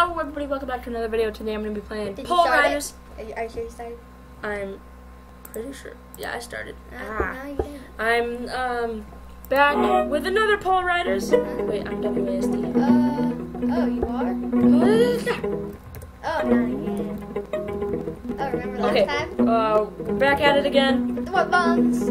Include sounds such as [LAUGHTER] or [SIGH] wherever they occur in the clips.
Hello everybody, welcome back to another video. Today I'm going to be playing Did Pole? Riders. Are you, are you sure you started? I'm pretty sure. Yeah, I started. No, Ah. no, you didn't. I'm um back with another Pole Riders. Wait, I'm WASD. Uh, oh, you are? Oh, not again. Oh, remember last Okay, time? uh, back at it again. What buns?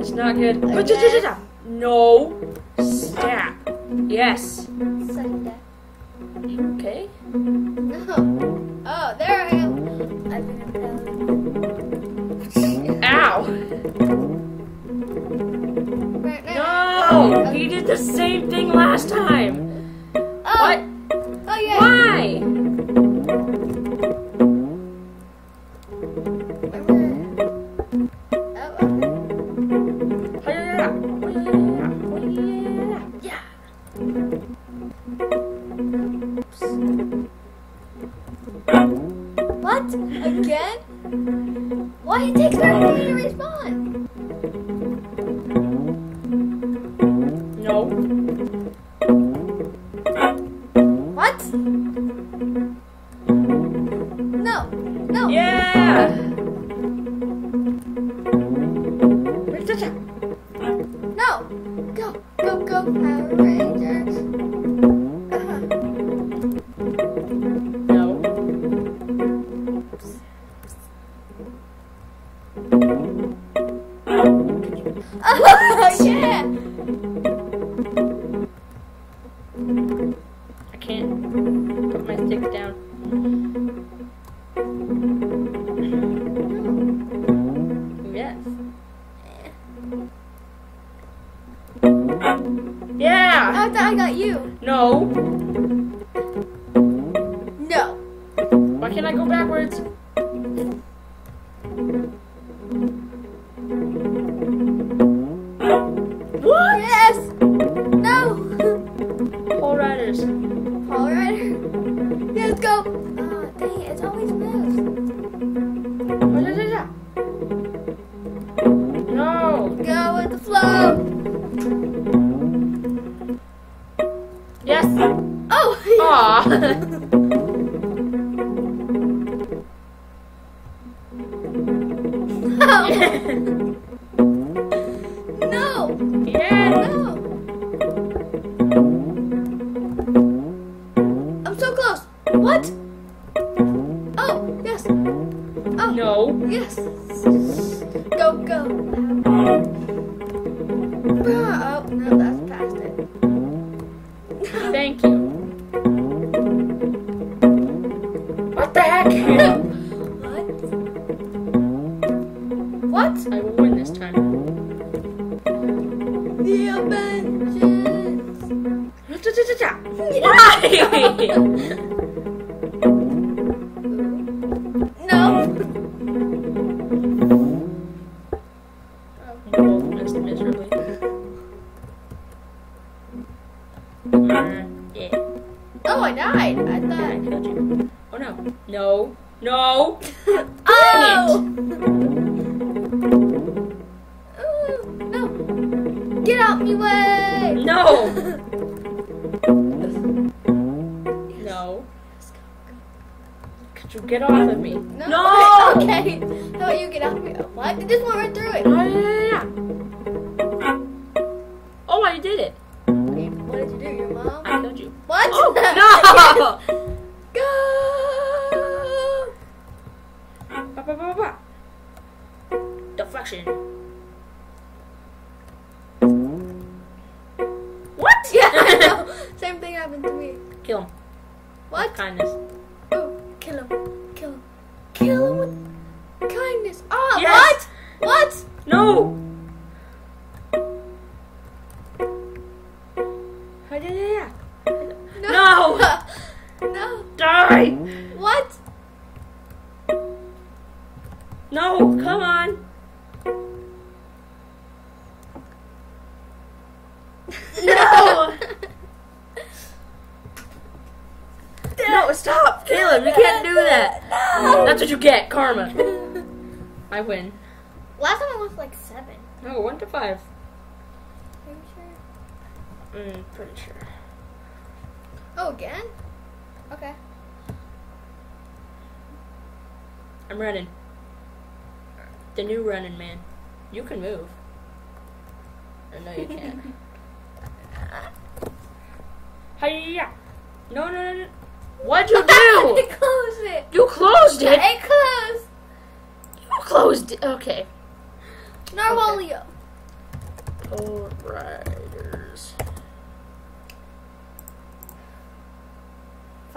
It's not good. Okay. No. Stop. Yes. Sunday. You okay? No. Oh, there I am. I've been Ow. Right. No. He did the same thing last time. What? Again? Why it takes forever for you to respond? No. What? No. No. Yeah. No. Go. Go. Go. Power Rangers. Down. Yes. Yeah. I thought I got you. No. No. Why can't I go backwards? Yes. Oh. Aw. [LAUGHS] No. No. yeah. No. I'm so close. What? Oh, yes. Oh, No. yes. Go, go. Oh, no, that's past it. Thank you. What the heck? What? What? I will win this time. The Avengers. Why? [LAUGHS] yeah. Oh, I died. I I thought. killed you. Oh no. No. No. [LAUGHS] Oh! Ooh, no. Get out of me way. No. [LAUGHS] No. Could you get off of me? No. No. [LAUGHS] Okay. How about you get out of me? What? Just went right through it. Oh, yeah, yeah, yeah. Oh, I did it. What you do? Your mom? I killed you. What? Oh, [LAUGHS] no! Go! Ba, ba, ba, ba. Deflection. What? [LAUGHS] Yeah, I know. Same thing happened to me. Kill him. What? Kindness. Oh, kill him. Kill him. Kill him with kindness. Ah, Yes. what? What? No! No. Die! What? No, come on. No! [LAUGHS] No, stop! Caleb, you can't do that. No. That's what you get, karma. I win. Last time I was like seven. No, one to five. Are you sure? Mm, pretty sure. Oh, again? Okay. I'm running. The new running man. You can move. I no, you can't. [LAUGHS] Hiya! No, no, no, no. What'd you do? [LAUGHS] I closed it. You closed it? It closed. You closed it. Okay. Narwhalio. Okay. Alright.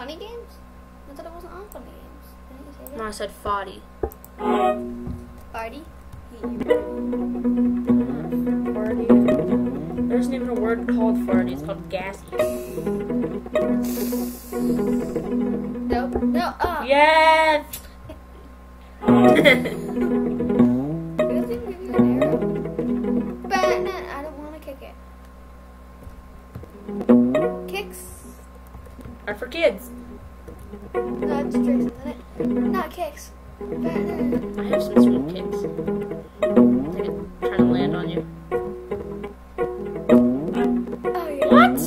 Funny games? I thought it wasn't on funny games. Didn't you say No. I said farty. Party? Farty. There's not even a word called farty. It's called gassy. No. No. Uh, Yes. [LAUGHS] for kids. No, it's tricks, isn't it? Not kicks. I have some sweet kicks. They're trying to land on you. Oh, yeah. What?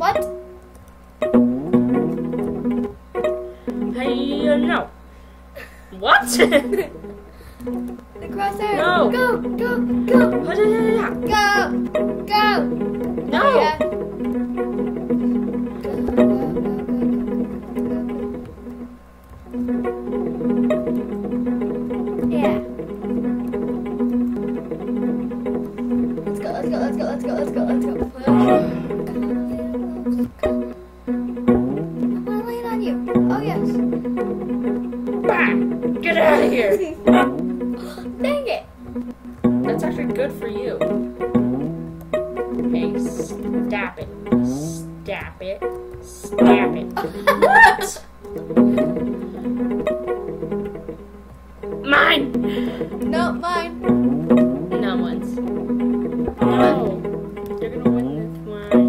What? Hey, uh, no. What? [LAUGHS] [LAUGHS] The crosshair. No. Go, go, go, go, go, go. no. Yeah. [LAUGHS] stop it. Stop it. Stop it. [LAUGHS] What? Mine! No, mine. Not once. No. You're gonna win this one.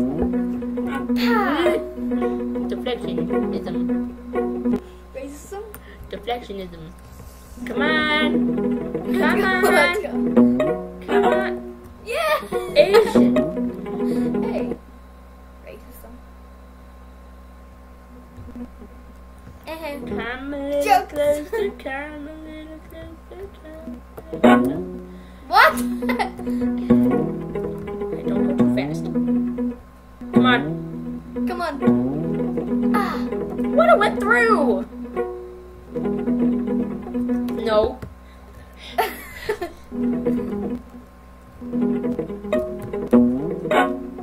Deflectionism. Racism? Deflectionism. Come on. Come [LAUGHS] on. Come on. Yeah! Asian. Hey. Racism. Come a little Jokes. closer. Come Hey, don't go too fast. Come on. Come on. Ah. What? It went through. No.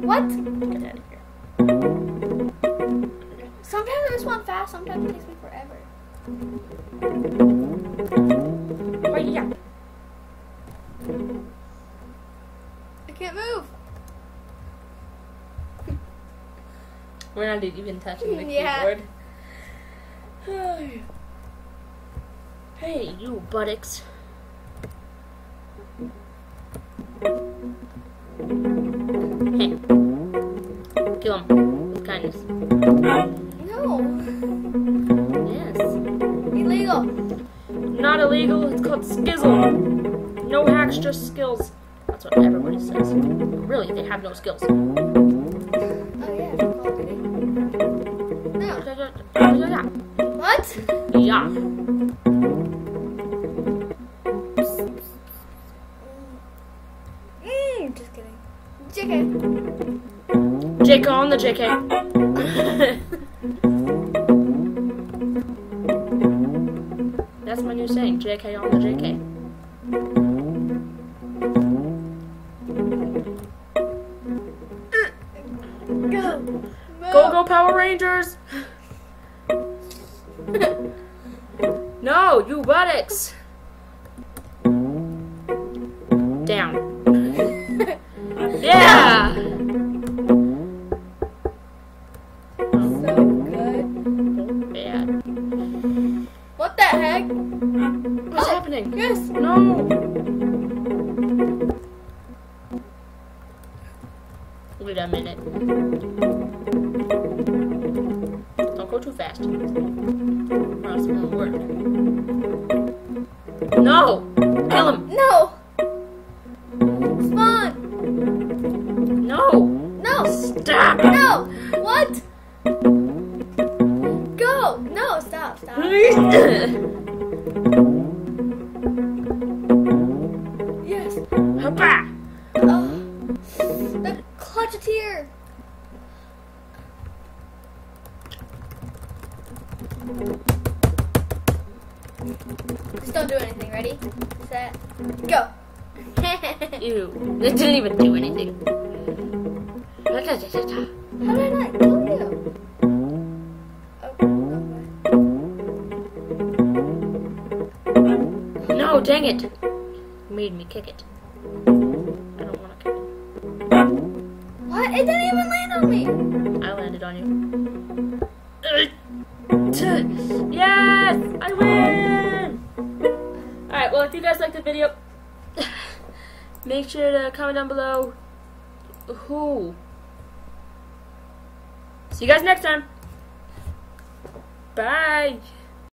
What? Get out of here. Sometimes I respond fast, sometimes it takes me forever. Oh, yeah. I can't move. We're not even touching the Yeah. keyboard. [SIGHS] hey, you buttocks. Hey. Kill him with kindness. No. Yes. Illegal. Not illegal, it's called skizzle. No hacks, just skills. That's what everybody says. Really, they have no skills. What? Yeah. Mm, just kidding. JK. JK on the JK. [LAUGHS] That's my new saying, JK on the JK. Go. Go, go, Power Rangers! You buttocks! Down. [LAUGHS] Yeah! So good. Bad. What the heck? What's oh, happening? Yes. No! Wait a minute. Don't go too fast. It won't work. No! Kill him! No. Spawn. No! No. Stop! No. What? Go. No. Stop. Stop. [LAUGHS] Go. Ew. It didn't even do anything. How did I not kill you? Oh, No, dang it. You made me kick it. I don't want to kick it. What? It didn't even land on me. I landed on you. Yes! I win! Well, if you guys liked the video, make sure to comment down below who. See you guys next time. Bye.